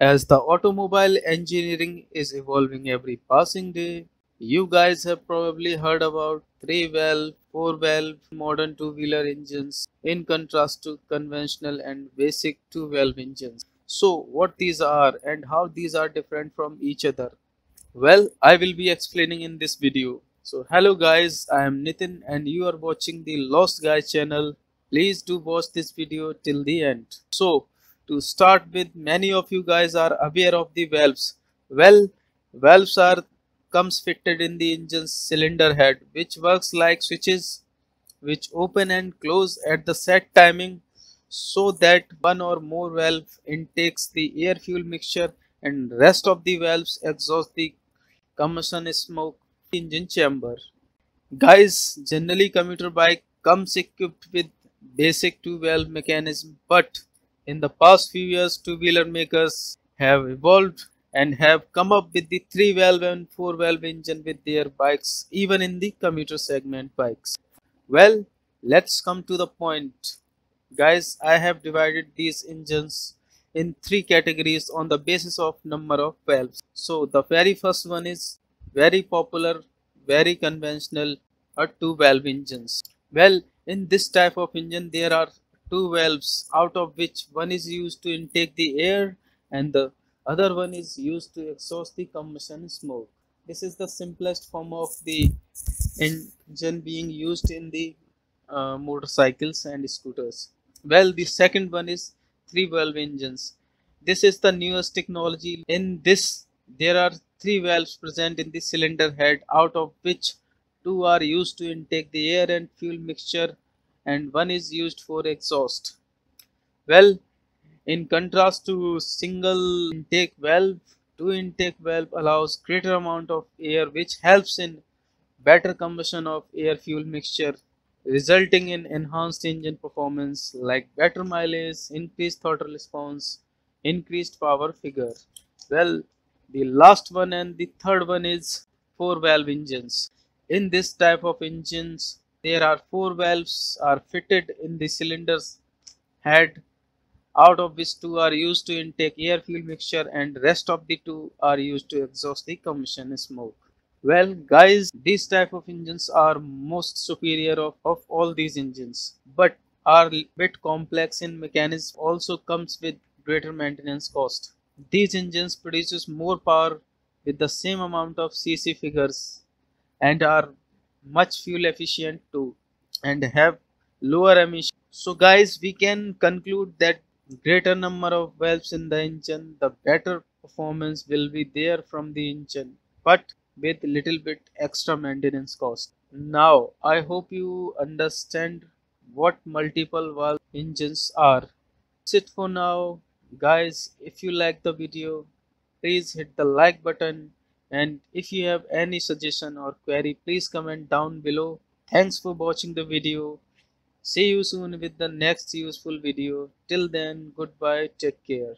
As the automobile engineering is evolving every passing day, you guys have probably heard about 3 valve, 4 valve modern two wheeler engines in contrast to conventional and basic 2 valve engines. So, what these are and how these are different from each other? Well, I will be explaining in this video. So, hello guys, I am Nitin and you are watching the Lost Guy channel. Please do watch this video till the end. So, to start with many of you guys are aware of the valves. Well valves are comes fitted in the engine's cylinder head which works like switches which open and close at the set timing so that one or more valve intakes the air fuel mixture and rest of the valves exhaust the combustion smoke engine chamber. Guys generally commuter bike comes equipped with basic two valve mechanism but in the past few years, two-wheeler makers have evolved and have come up with the three-valve and four-valve engine with their bikes, even in the commuter segment bikes. Well, let's come to the point. Guys, I have divided these engines in three categories on the basis of number of valves. So the very first one is very popular, very conventional or two valve engines. Well, in this type of engine there are two valves out of which one is used to intake the air and the other one is used to exhaust the combustion smoke. This is the simplest form of the engine being used in the uh, motorcycles and scooters. Well, the second one is three valve engines. This is the newest technology. In this, there are three valves present in the cylinder head out of which two are used to intake the air and fuel mixture and one is used for exhaust. Well, in contrast to single intake valve, two intake valve allows greater amount of air which helps in better combustion of air fuel mixture resulting in enhanced engine performance like better mileage, increased throttle response, increased power figure. Well, the last one and the third one is four valve engines. In this type of engines, there are four valves are fitted in the cylinder's. Head out of which two are used to intake air fuel mixture and rest of the two are used to exhaust the combustion smoke. Well guys these type of engines are most superior of, of all these engines but are bit complex in mechanism. Also comes with greater maintenance cost. These engines produces more power with the same amount of cc figures and are much fuel efficient too and have lower emission. So guys we can conclude that greater number of valves in the engine the better performance will be there from the engine but with little bit extra maintenance cost. Now i hope you understand what multiple valve engines are. That's it for now. Guys if you like the video please hit the like button and if you have any suggestion or query please comment down below. Thanks for watching the video. See you soon with the next useful video. Till then goodbye. Take care